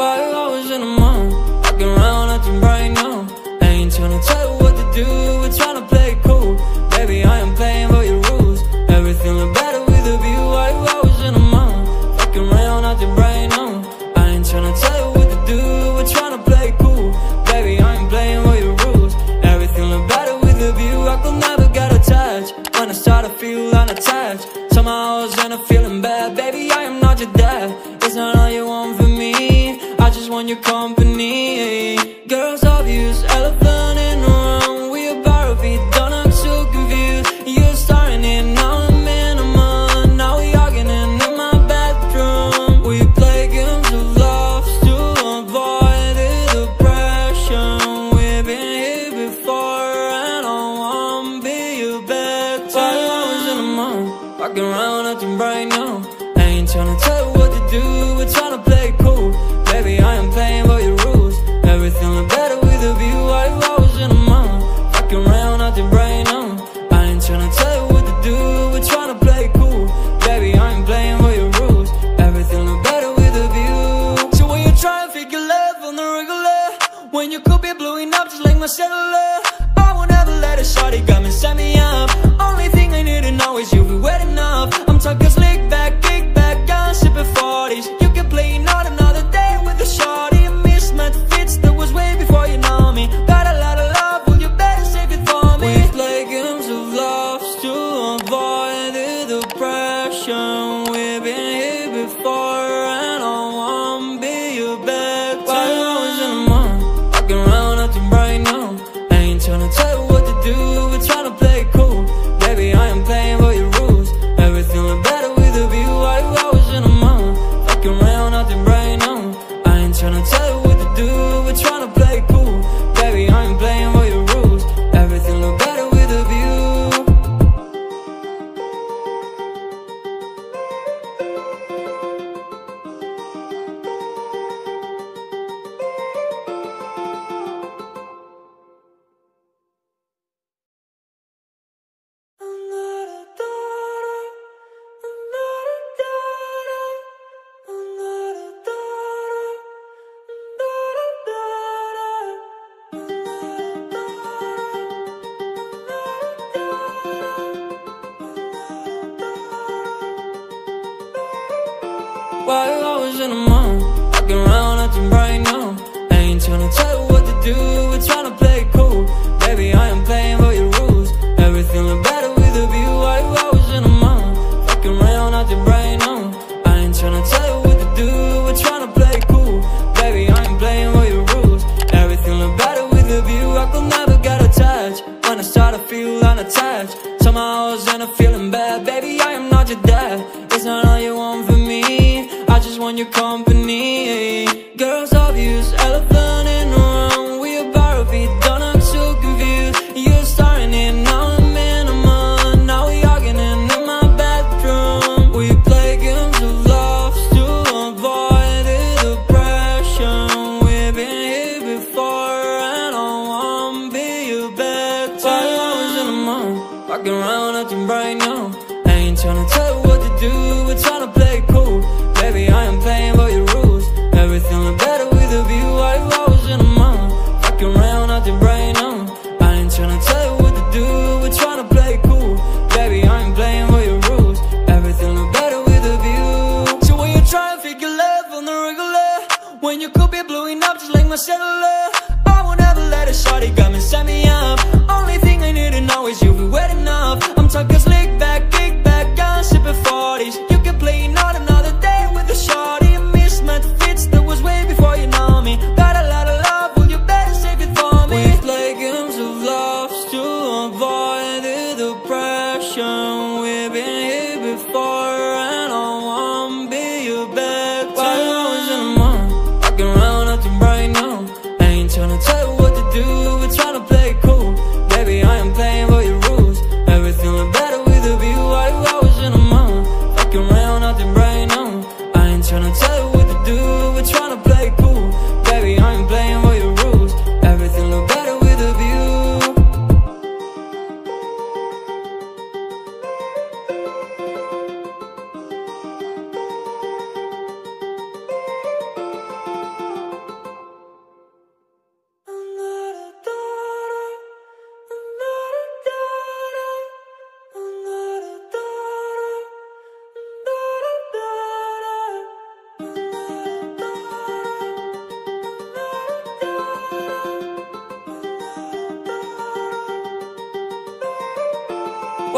While I was in the morning? Fucking around, acting right now gonna tell you what to do We're trying to play it cool. Baby, I am playing by your rules. Everything look better with a view Why you always in a mind? Fucking round out your brain, no I ain't trying to tell you what to do We're trying to play it cool. Baby, I am playing by your rules. Everything look better with a view I could never get attached When I start to feel unattached. Somehow I was in a feeling bad. Baby, I am not your dad. It's not all you want from me. I just want your company. right now. I ain't tryna tell you what to do, we're tryna play cool. Baby, I am playing, but feeling bad.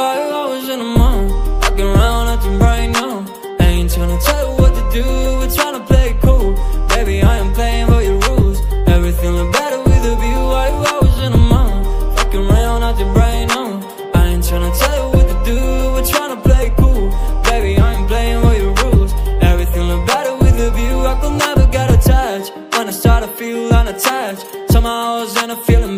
Five hours in a month Fucking around acting right now. I ain't tryna tell you what to do We're tryna play it cool. Baby, I am playing by your rules. Everything look better with a view. Five hours in a month Fucking around acting right now. I ain't tryna tell you what to do We're tryna play it cool. Baby, I am playing by your rules. Everything look better with a view. I could never get attached When I start to feel unattached. Somehow I was in a feeling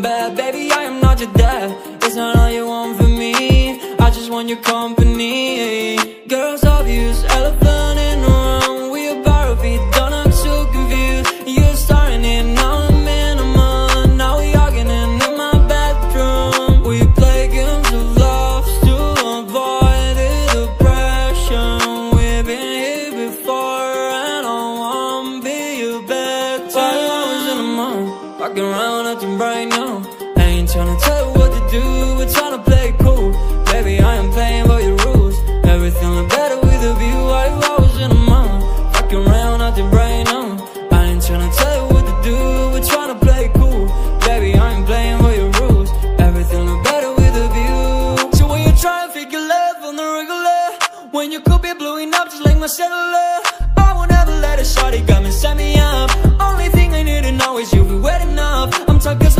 your company Girls obvious, elephant in the room We a bar of it, don't look too confused You're starting it, now I'm in a month Now we arguing in my bedroom. We play games of love to avoid the depression. We've been here before and I won't be your bedtime While I was in the mood, walking around acting right now I ain't tryna tell could be blowing up just like my cellular. I won't ever let a shorty come and set me up Only thing I need to know is you'll be waiting up. I'm talking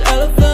elephant.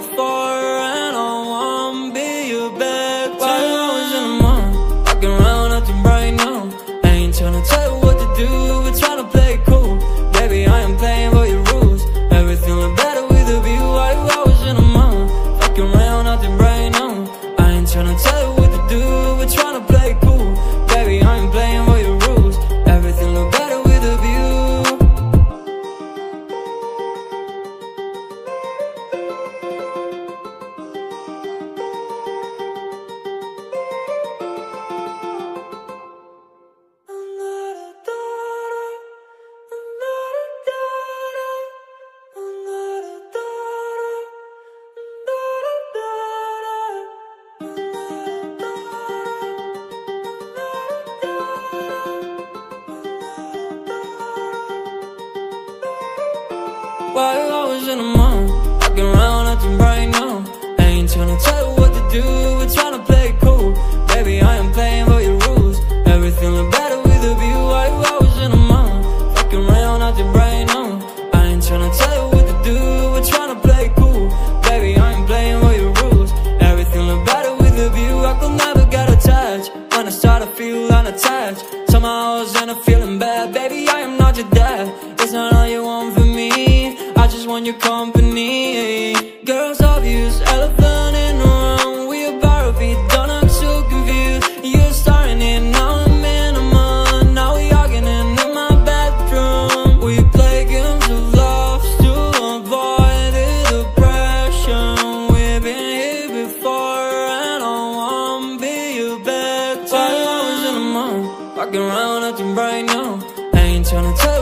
before While I was in the mall, fucking around acting right now. I ain't tryna tell you what to do, we're tryna play it cool. Baby, I am playing by your rules. Everything look better with a view. While I was in the mall, fucking around acting right now. I ain't tryna tell you what to do, we're tryna play it cool. Baby, I am playing by your rules. Everything look better with a view. I could never get attached when I start to feel unattached. Somehow I was in a feeling bad, baby, I am not your dad your company Girls obvious, elephant in the room. We a bar of it, don't look too confused You're starting it, now I'm in a month Now we arguing in my bedroom We play games of love to avoid the depression. We've been here before and I won't be your bedtime Five hours in a month, walking around acting right now. I ain't tryna tell